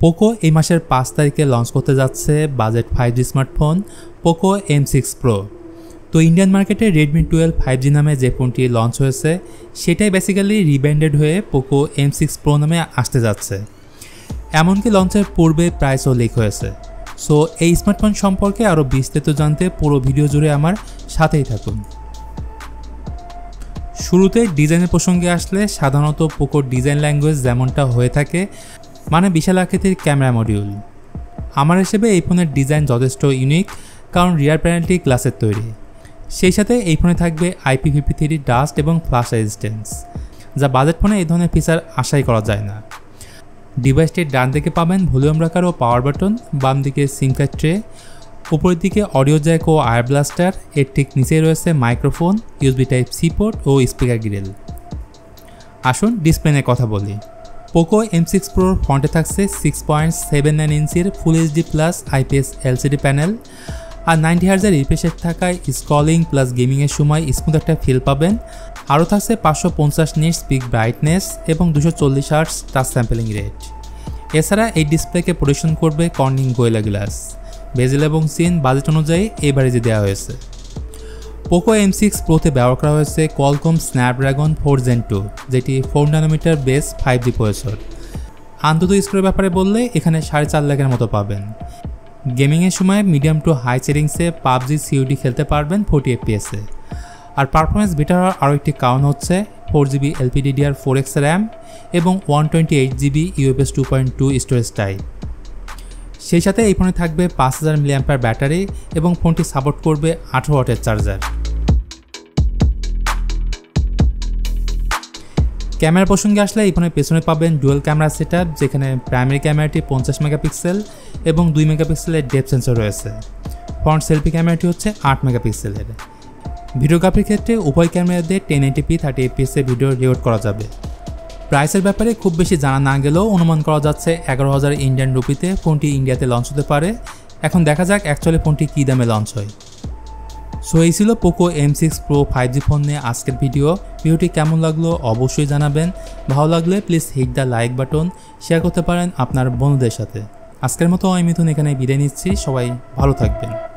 Poco এই মাসের পাঁচ তারিখে লঞ্চ করতে যাচ্ছে budget five G smartphone Poco M six Pro তো ইন্ডিয়ান মার্কেটে রেডমি টুয়েলভ ফাইভ জি নামে যে ফোনটি লঞ্চ হয়েছে, সেটাই বেসিক্যালি রিব্যান্ডেড হয়ে পোকো এম সিক্স প্রো নামে আসতে যাচ্ছে। এমনকি লঞ্চের পূর্বে প্রাইসও লিক হয়েছে। সো এই স্মার্টফোন সম্পর্কে আরও বিস্তারিত জানতে পুরো ভিডিও জুড়ে আমার সাথেই থাকুন। শুরুতে ডিজাইনের প্রসঙ্গে আসলে সাধারণত পোকোর ডিজাইন ল্যাঙ্গুয়েজ যেমনটা হয়ে থাকে মানে বিশাল আকৃতির ক্যামেরা মডিউল। আমার হিসেবে এই ফোনের ডিজাইন যথেষ্ট ইউনিক কারণ রিয়ার প্যানেলটি গ্লাসের তৈরি। সেই সাথে এই ফোনে থাকবে আইপি ফিফটি থ্রি ডাস্ট এবং ফ্লাশ রেজিস্ট্যান্স যা বাজেট ফোনে এই ধরনের ফিচার আশাই করা যায় না। ডিভাইসটির ডান দিকে পাবেন ভলিউম রাখার ও পাওয়ার বাটন বাম দিকে সিম কার্ড ট্রে উপরের দিকে অডিও জ্যাক ও আয়ার ব্লাস্টার এর ঠিক নিচে রয়েছে microphone USB type C port ও স্পিকার গ্রিল আসুন ডিসপ্লে নিয়ে কথা বলি। পোকো এম সিক্স প্রোর ফ্রন্টে থাকছে সিক্স পয়েন্ট সেভেন নাইন ইঞ্চির full HD plus IPS LCD panel আর নাইনটি হার্জের রিফ্রেশের থাকায় স্কলিং প্লাস গেমিংয়ের সময় স্মুথ একটা ফিল পাবেন। আরও থাকছে পাঁচশো পঞ্চাশ নিট স্পিক ব্রাইটনেস এবং দুশো চল্লিশ হার্টস টাচ স্যাম্পেলিং রেট এছাড়া এই ডিসপ্লেকে প্রোডাকশন করবে কর্নিং গোয়েলা গ্লাস বেজেল এবং সিন বাজেট অনুযায়ী এবারে যে দেওয়া হয়েছে। পোকো এম সিক্স প্রোতে ব্যবহার করা হয়েছে Qualcomm Snapdragon four Gen two যেটি four nanometre base five G processor AnTuTu স্কোরের ব্যাপারে বললে এখানে সাড়ে চার লাখের মতো পাবেন। গেমিংয়ের সময় মিডিয়াম টু হাই সেটিংসে পাবজি সিউডি খেলতে পারবেন ফোর্টি এফপিএসে আর পারফরমেন্স বেটার হওয়ার আরও একটি কারণ হচ্ছে four GB LPDDR four X RAM এবং one twenty eight GB UFS two point two storage type সেই সাথে এই ফোনে থাকবে পাঁচ হাজার মিলিয়াম্পার ব্যাটারি এবং ফোনটি সাপোর্ট করবে আঠেরো ওয়াটের চার্জার ক্যামেরা প্রসঙ্গে আসলে এখানে পেছনে পাবেন ডুয়েল ক্যামেরা সেট যেখানে প্রাইমারি ক্যামেরাটি পঞ্চাশ মেগাপিক্সেল এবং দুই মেগাপিক্সেলের ডেপ সেন্সর রয়েছে। ফ্রন্ট সেলফি ক্যামেরাটি হচ্ছে আট মেগাপিক্সেলের। ভিডিওগ্রাফির ক্ষেত্রে উভয় ক্যামেরা দিয়ে টেন এইটি পি থার্টি এপিএসে ভিডিও রেকর্ড করা যাবে। প্রাইসের ব্যাপারে খুব বেশি জানা না গেলেও অনুমান করা যাচ্ছে এগারো হাজার ইন্ডিয়ান রুপিতে ফোনটি ইন্ডিয়াতে লঞ্চ হতে পারে। এখন দেখা যাক অ্যাকচুয়ালি ফোনটি কী দামে লঞ্চ হয়। সো এই ছিল Poco M six Pro five G phone নিয়ে আজকের ভিডিও ভিডিওটি কেমন লাগল অবশ্যই জানাবেন। ভালো লাগলে please hit the like button share করতে পারেন আপনার বন্ধুদের সাথে। আজকের মতো আমি মিথুন এখানে বিদায় নিচ্ছি। সবাই ভালো থাকবেন।